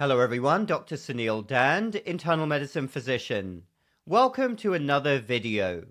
Hello, everyone. Dr. Suneel Dhand, internal medicine physician. Welcome to another video.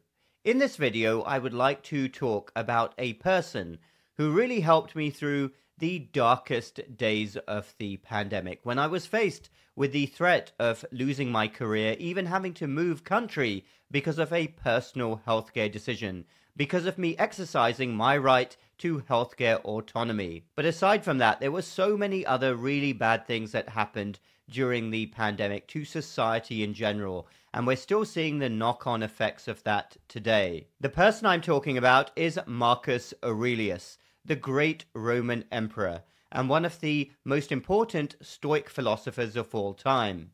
In this video, I would like to talk about a person who really helped me through the darkest days of the pandemic when I was faced with the threat of losing my career, even having to move country because of a personal healthcare decision, because of me exercising my right to healthcare autonomy. But aside from that, there were so many other really bad things that happened during the pandemic to society in general, and we're still seeing the knock on effects of that today. The person I'm talking about is Marcus Aurelius, the great Roman emperor, and one of the most important Stoic philosophers of all time.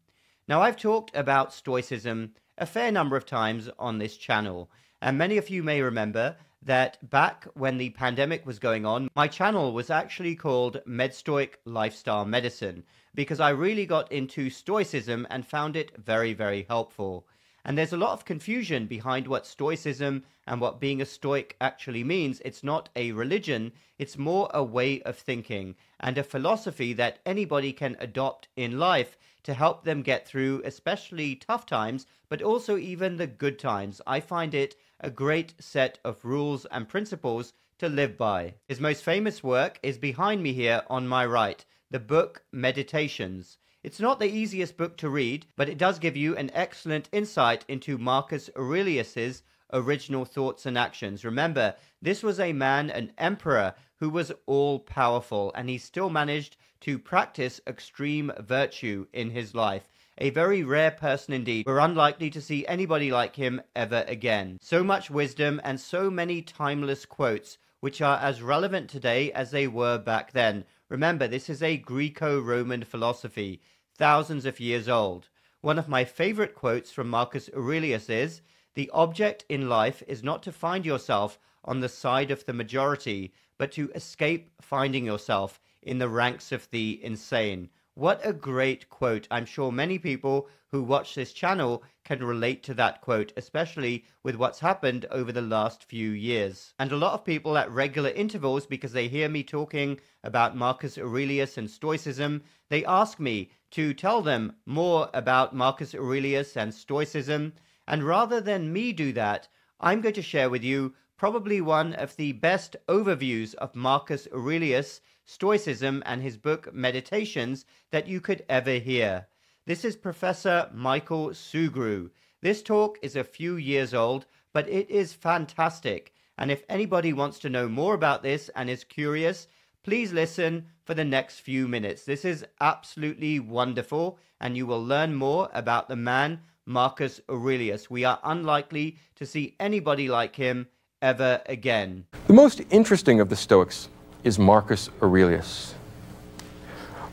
Now, I've talked about Stoicism a fair number of times on this channel, and many of you may remember that back when the pandemic was going on, my channel was actually called MedStoic Lifestyle Medicine because I really got into Stoicism and found it very, very helpful. And there's a lot of confusion behind what Stoicism and what being a Stoic actually means. It's not a religion, it's more a way of thinking and a philosophy that anybody can adopt in life to help them get through especially tough times, but also even the good times. I find it a great set of rules and principles to live by. His most famous work is behind me here on my right, the book Meditations. It's not the easiest book to read, but it does give you an excellent insight into Marcus Aurelius's original thoughts and actions. Remember, this was a man, an emperor, who was all powerful, and he still managed to practice extreme virtue in his life. A very rare person indeed. We're unlikely to see anybody like him ever again. So much wisdom and so many timeless quotes, which are as relevant today as they were back then. Remember, this is a Greco Roman philosophy, thousands of years old. One of my favorite quotes from Marcus Aurelius is The object in life is not to find yourself on the side of the majority, but to escape finding yourself in the ranks of the insane. What a great quote. I'm sure many people who watch this channel can relate to that quote, especially with what's happened over the last few years. And a lot of people at regular intervals, because they hear me talking about Marcus Aurelius and Stoicism, they ask me to tell them more about Marcus Aurelius and Stoicism. And rather than me do that, I'm going to share with you probably one of the best overviews of Marcus Aurelius, Stoicism, and his book Meditations that you could ever hear. This is Professor Michael Sugrue. This talk is a few years old, but it is fantastic. And if anybody wants to know more about this and is curious, please listen for the next few minutes. This is absolutely wonderful, and you will learn more about the man Marcus Aurelius. We are unlikely to see anybody like him ever again. The most interesting of the Stoics is Marcus Aurelius.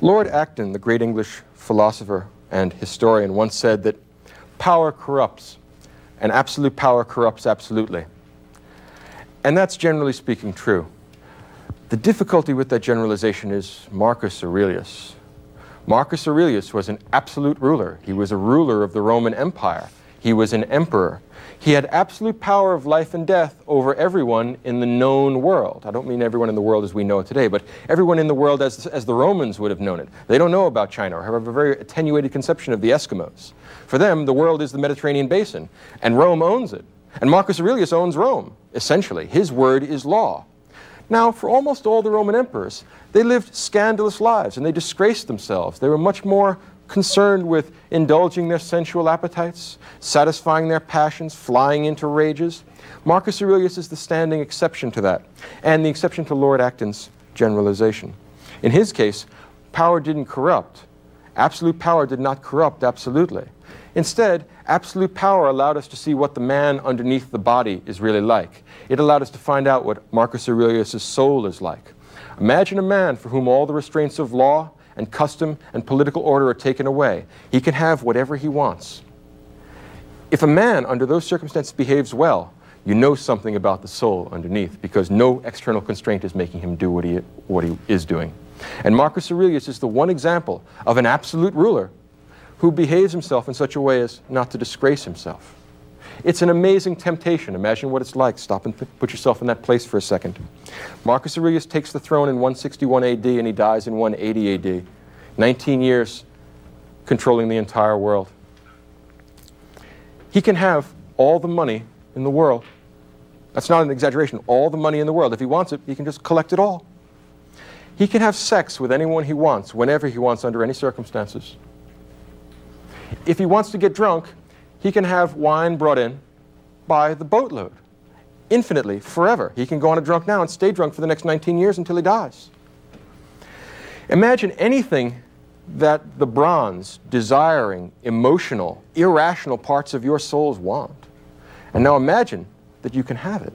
Lord Acton, the great English philosopher and historian, once said that power corrupts, and absolute power corrupts absolutely. And that's generally speaking true. The difficulty with that generalization is Marcus Aurelius. Marcus Aurelius was an absolute ruler. He was a ruler of the Roman Empire. He was an emperor. He had absolute power of life and death over everyone in the known world. I don't mean everyone in the world as we know it today, but everyone in the world as, as the Romans would have known it. They don't know about China or have a very attenuated conception of the Eskimos. For them, the world is the Mediterranean basin, and Rome owns it. And Marcus Aurelius owns Rome, essentially. His word is law. Now, for almost all the Roman emperors, they lived scandalous lives and they disgraced themselves. They were much more concerned with indulging their sensual appetites, satisfying their passions, flying into rages. Marcus Aurelius is the standing exception to that, and the exception to Lord Acton's generalization. In his case, power didn't corrupt. Absolute power did not corrupt absolutely. Instead, absolute power allowed us to see what the man underneath the body is really like. It allowed us to find out what Marcus Aurelius' soul is like. Imagine a man for whom all the restraints of law and custom and political order are taken away. He can have whatever he wants. If a man under those circumstances behaves well, you know something about the soul underneath because no external constraint is making him do what he, what he is doing. And Marcus Aurelius is the one example of an absolute ruler who behaves himself in such a way as not to disgrace himself. It's an amazing temptation. Imagine what it's like. Stop and put yourself in that place for a second. Marcus Aurelius takes the throne in 161 AD and he dies in 180 AD. 19 years controlling the entire world. He can have all the money in the world. That's not an exaggeration. All the money in the world. If he wants it, he can just collect it all. He can have sex with anyone he wants, whenever he wants, under any circumstances. If he wants to get drunk, he can have wine brought in by the boatload, infinitely, forever. He can go on a drunk now and stay drunk for the next 19 years until he dies. Imagine anything that the bronze, desiring, emotional, irrational parts of your souls want. And now imagine that you can have it.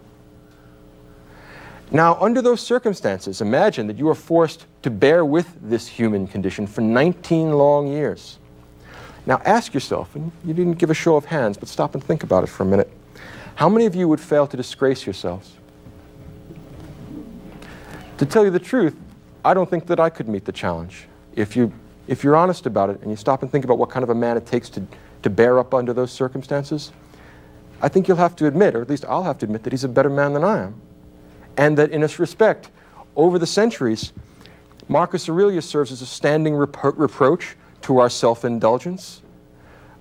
Now, under those circumstances, imagine that you are forced to bear with this human condition for 19 long years. Now, ask yourself, and you didn't give a show of hands, but stop and think about it for a minute. How many of you would fail to disgrace yourselves? To tell you the truth, I don't think that I could meet the challenge. If, you, if you're honest about it and you stop and think about what kind of a man it takes to, to bear up under those circumstances, I think you'll have to admit, or at least I'll have to admit, that he's a better man than I am. And that in this respect, over the centuries, Marcus Aurelius serves as a standing repro reproach to our self-indulgence,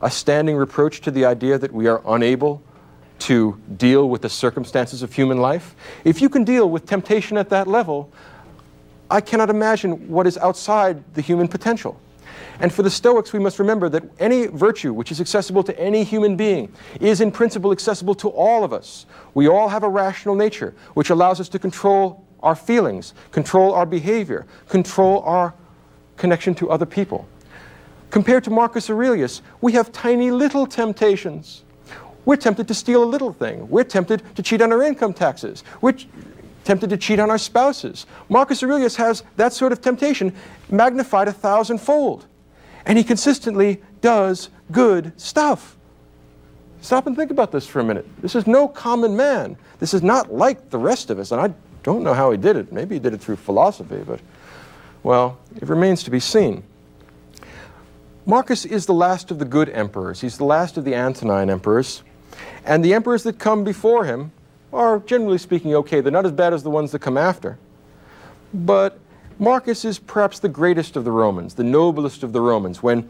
a standing reproach to the idea that we are unable to deal with the circumstances of human life. If you can deal with temptation at that level, I cannot imagine what is outside the human potential. And for the Stoics, we must remember that any virtue which is accessible to any human being is in principle accessible to all of us. We all have a rational nature which allows us to control our feelings, control our behavior, control our connection to other people. Compared to Marcus Aurelius, we have tiny little temptations. We're tempted to steal a little thing. We're tempted to cheat on our income taxes. We're tempted to cheat on our spouses. Marcus Aurelius has that sort of temptation magnified a thousandfold. And he consistently does good stuff. Stop and think about this for a minute. This is no common man. This is not like the rest of us. And I don't know how he did it. Maybe he did it through philosophy, but, well, it remains to be seen. Marcus is the last of the good emperors. He's the last of the Antonine emperors. And the emperors that come before him are, generally speaking, okay. They're not as bad as the ones that come after. But Marcus is perhaps the greatest of the Romans, the noblest of the Romans. When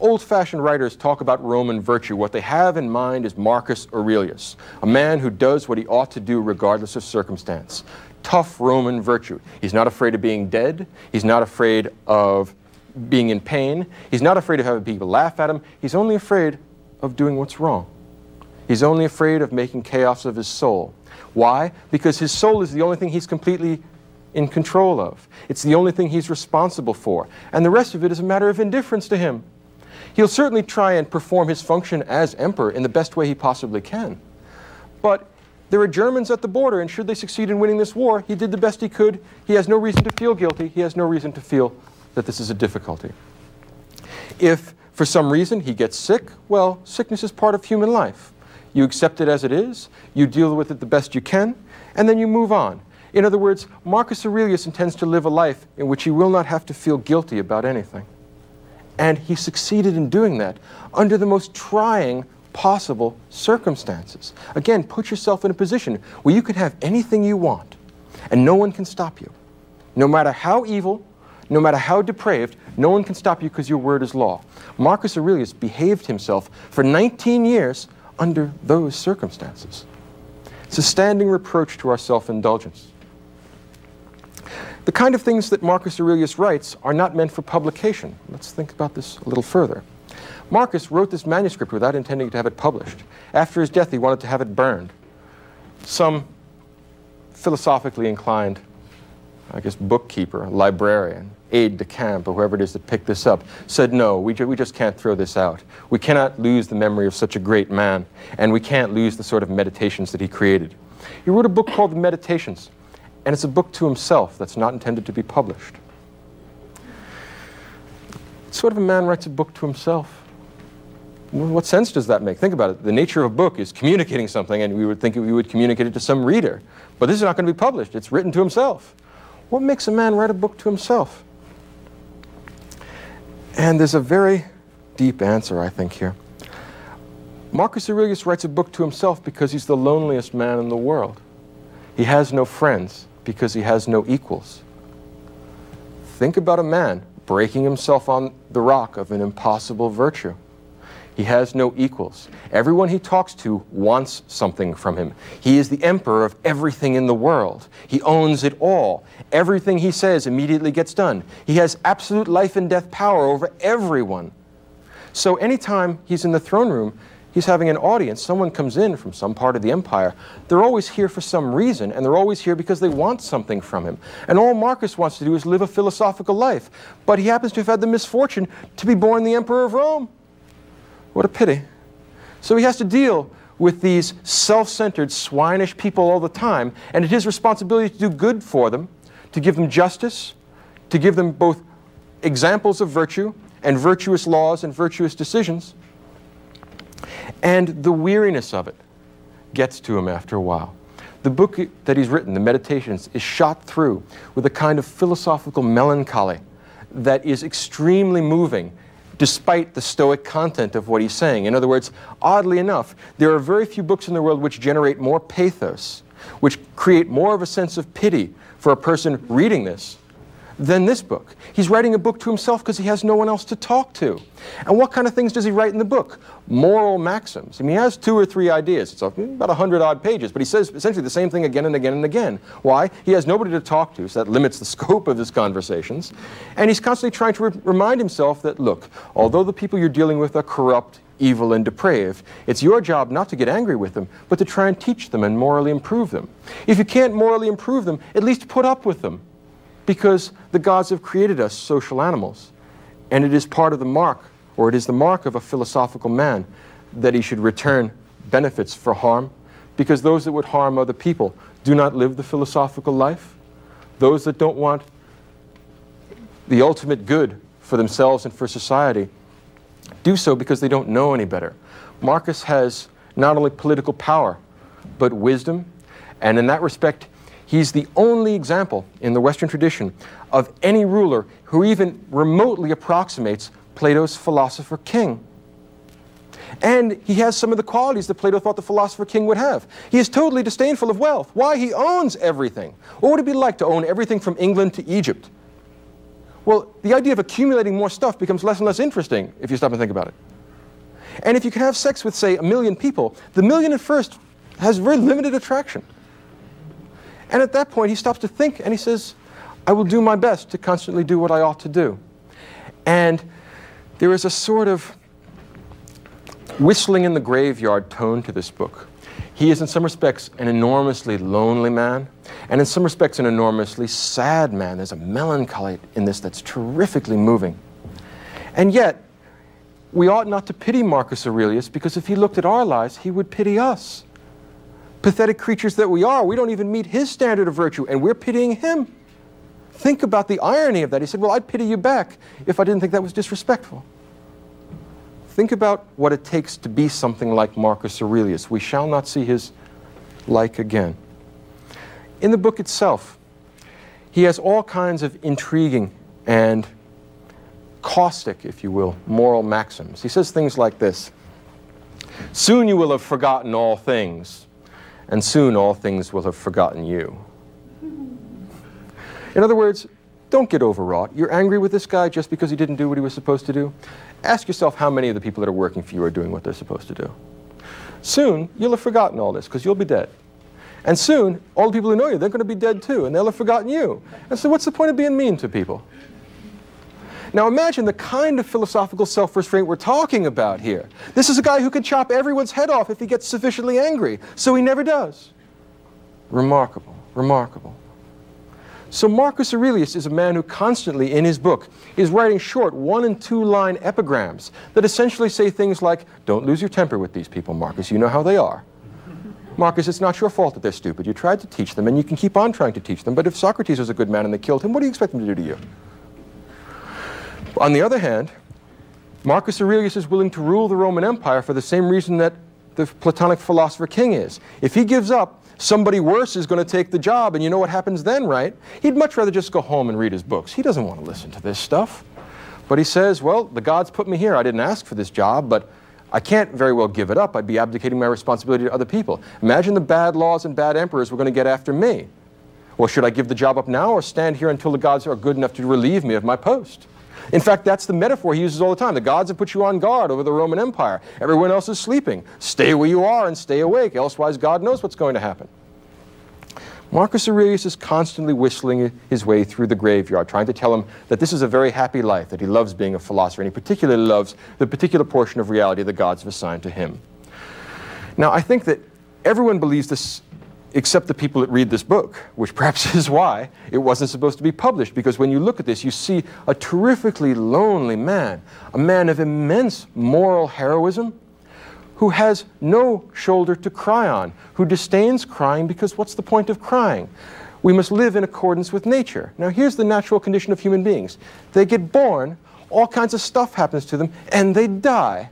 old-fashioned writers talk about Roman virtue, what they have in mind is Marcus Aurelius, a man who does what he ought to do regardless of circumstance. Tough Roman virtue. He's not afraid of being dead. He's not afraid of being in pain. He's not afraid of having people laugh at him. He's only afraid of doing what's wrong. He's only afraid of making chaos of his soul. Why? Because his soul is the only thing he's completely in control of. It's the only thing he's responsible for. And the rest of it is a matter of indifference to him. He'll certainly try and perform his function as emperor in the best way he possibly can. But there are Germans at the border, and should they succeed in winning this war, he did the best he could. He has no reason to feel guilty. He has no reason to feel that this is a difficulty. If for some reason he gets sick, well, sickness is part of human life. You accept it as it is, you deal with it the best you can, and then you move on. In other words, Marcus Aurelius intends to live a life in which he will not have to feel guilty about anything. And he succeeded in doing that under the most trying possible circumstances. Again, put yourself in a position where you can have anything you want, and no one can stop you. No matter how evil, no matter how depraved, no one can stop you because your word is law. Marcus Aurelius behaved himself for 19 years under those circumstances. It's a standing reproach to our self-indulgence. The kind of things that Marcus Aurelius writes are not meant for publication. Let's think about this a little further. Marcus wrote this manuscript without intending to have it published. After his death, he wanted to have it burned. Some philosophically inclined, I guess, bookkeeper, librarian, aide de camp, or whoever it is that picked this up, said, no, we, ju we just can't throw this out. We cannot lose the memory of such a great man, and we can't lose the sort of meditations that he created. He wrote a book called The Meditations. And it's a book to himself that's not intended to be published. sort of a man writes a book to himself. What sense does that make? Think about it. The nature of a book is communicating something, and we would think we would communicate it to some reader. But this is not going to be published. It's written to himself. What makes a man write a book to himself? And there's a very deep answer, I think, here. Marcus Aurelius writes a book to himself because he's the loneliest man in the world. He has no friends because he has no equals. Think about a man breaking himself on the rock of an impossible virtue. He has no equals. Everyone he talks to wants something from him. He is the emperor of everything in the world. He owns it all. Everything he says immediately gets done. He has absolute life and death power over everyone. So anytime he's in the throne room, he's having an audience, someone comes in from some part of the empire, they're always here for some reason, and they're always here because they want something from him. And all Marcus wants to do is live a philosophical life. But he happens to have had the misfortune to be born the emperor of Rome. What a pity. So he has to deal with these self-centered, swinish people all the time, and it's his responsibility to do good for them, to give them justice, to give them both examples of virtue and virtuous laws and virtuous decisions. And the weariness of it gets to him after a while. The book that he's written, The Meditations, is shot through with a kind of philosophical melancholy that is extremely moving despite the stoic content of what he's saying. In other words, oddly enough, there are very few books in the world which generate more pathos, which create more of a sense of pity for a person reading this than this book. He's writing a book to himself because he has no one else to talk to. And what kind of things does he write in the book? Moral maxims. I mean, he has two or three ideas. It's about 100 odd pages, but he says essentially the same thing again and again and again. Why? He has nobody to talk to, so that limits the scope of his conversations. And he's constantly trying to re remind himself that, look, although the people you're dealing with are corrupt, evil, and depraved, it's your job not to get angry with them, but to try and teach them and morally improve them. If you can't morally improve them, at least put up with them because the gods have created us social animals. And it is part of the mark, or it is the mark of a philosophical man, that he should return benefits for harm, because those that would harm other people do not live the philosophical life. Those that don't want the ultimate good for themselves and for society do so because they don't know any better. Marcus has not only political power, but wisdom, and in that respect, He's the only example in the Western tradition of any ruler who even remotely approximates Plato's philosopher king. And he has some of the qualities that Plato thought the philosopher king would have. He is totally disdainful of wealth. Why? He owns everything. What would it be like to own everything from England to Egypt? Well, the idea of accumulating more stuff becomes less and less interesting if you stop and think about it. And if you can have sex with, say, a million people, the million at first has very limited attraction. And at that point, he stops to think and he says, I will do my best to constantly do what I ought to do. And there is a sort of whistling in the graveyard tone to this book. He is, in some respects, an enormously lonely man, and in some respects, an enormously sad man. There's a melancholy in this that's terrifically moving. And yet, we ought not to pity Marcus Aurelius because if he looked at our lives, he would pity us pathetic creatures that we are, we don't even meet his standard of virtue, and we're pitying him. Think about the irony of that. He said, Well, I'd pity you back if I didn't think that was disrespectful. Think about what it takes to be something like Marcus Aurelius. We shall not see his like again. In the book itself, he has all kinds of intriguing and caustic, if you will, moral maxims. He says things like this Soon you will have forgotten all things and soon all things will have forgotten you. In other words, don't get overwrought. You're angry with this guy just because he didn't do what he was supposed to do. Ask yourself how many of the people that are working for you are doing what they're supposed to do. Soon, you'll have forgotten all this because you'll be dead. And soon, all the people who know you, they're going to be dead too, and they'll have forgotten you. And so what's the point of being mean to people? Now imagine the kind of philosophical self-restraint we're talking about here. This is a guy who can chop everyone's head off if he gets sufficiently angry, so he never does. Remarkable, remarkable. So Marcus Aurelius is a man who constantly, in his book, is writing short one and two line epigrams that essentially say things like, don't lose your temper with these people, Marcus, you know how they are. Marcus, it's not your fault that they're stupid. You tried to teach them, and you can keep on trying to teach them, but if Socrates was a good man and they killed him, what do you expect them to do to you? On the other hand, Marcus Aurelius is willing to rule the Roman Empire for the same reason that the Platonic philosopher king is. If he gives up, somebody worse is going to take the job, and you know what happens then, right? He'd much rather just go home and read his books. He doesn't want to listen to this stuff. But he says, well, the gods put me here. I didn't ask for this job, but I can't very well give it up. I'd be abdicating my responsibility to other people. Imagine the bad laws and bad emperors were going to get after me. Well, should I give the job up now or stand here until the gods are good enough to relieve me of my post? In fact, that's the metaphor he uses all the time. The gods have put you on guard over the Roman Empire. Everyone else is sleeping. Stay where you are and stay awake, elsewise God knows what's going to happen. Marcus Aurelius is constantly whistling his way through the graveyard, trying to tell him that this is a very happy life, that he loves being a philosopher, and he particularly loves the particular portion of reality the gods have assigned to him. Now, I think that everyone believes this except the people that read this book, which perhaps is why it wasn't supposed to be published. Because when you look at this, you see a terrifically lonely man, a man of immense moral heroism, who has no shoulder to cry on, who disdains crying because what's the point of crying? We must live in accordance with nature. Now, here's the natural condition of human beings they get born, all kinds of stuff happens to them, and they die.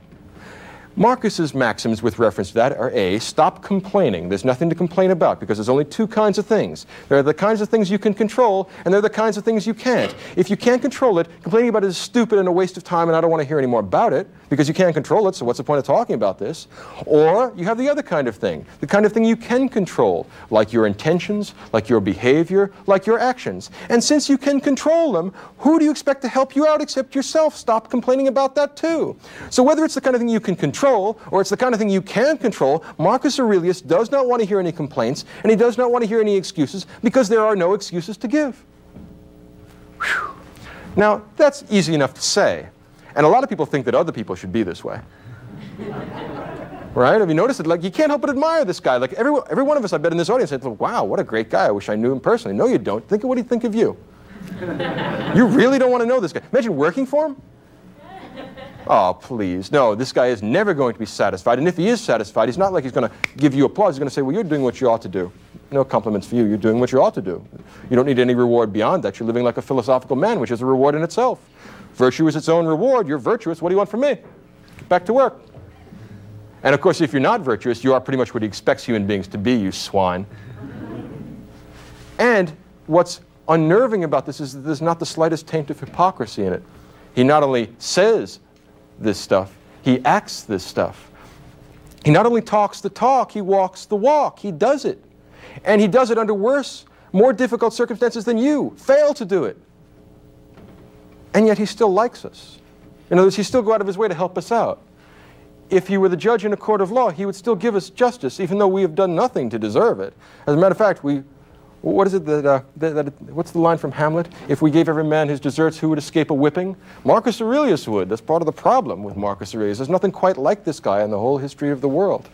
Marcus's maxims with reference to that are A, stop complaining. There's nothing to complain about because there's only two kinds of things. There are the kinds of things you can control, and there are the kinds of things you can't. If you can't control it, complaining about it is stupid and a waste of time, and I don't want to hear any more about it because you can't control it, so what's the point of talking about this? Or you have the other kind of thing, the kind of thing you can control, like your intentions, like your behavior, like your actions. And since you can control them, who do you expect to help you out except yourself? Stop complaining about that too. So whether it's the kind of thing you can control, or it's the kind of thing you can control, Marcus Aurelius does not want to hear any complaints, and he does not want to hear any excuses, because there are no excuses to give. Whew. Now, that's easy enough to say. And a lot of people think that other people should be this way. right? Have you noticed it? Like, you can't help but admire this guy. Like, every, every one of us, I bet, in this audience said, wow, what a great guy. I wish I knew him personally. No, you don't. Think of what he'd think of you. you really don't want to know this guy. Imagine working for him. Oh, please. No, this guy is never going to be satisfied. And if he is satisfied, he's not like he's going to give you applause. He's going to say, well, you're doing what you ought to do. No compliments for you. You're doing what you ought to do. You don't need any reward beyond that. You're living like a philosophical man, which is a reward in itself. Virtue is its own reward. You're virtuous. What do you want from me? Get back to work. And of course, if you're not virtuous, you are pretty much what he expects human beings to be, you swine. And what's unnerving about this is that there's not the slightest taint of hypocrisy in it. He not only says this stuff. He acts this stuff. He not only talks the talk, he walks the walk. He does it. And he does it under worse, more difficult circumstances than you fail to do it. And yet he still likes us. In other words, he still go out of his way to help us out. If he were the judge in a court of law, he would still give us justice, even though we have done nothing to deserve it. As a matter of fact, we what is it that, uh, that, that, what's the line from Hamlet? If we gave every man his deserts, who would escape a whipping? Marcus Aurelius would. That's part of the problem with Marcus Aurelius. There's nothing quite like this guy in the whole history of the world.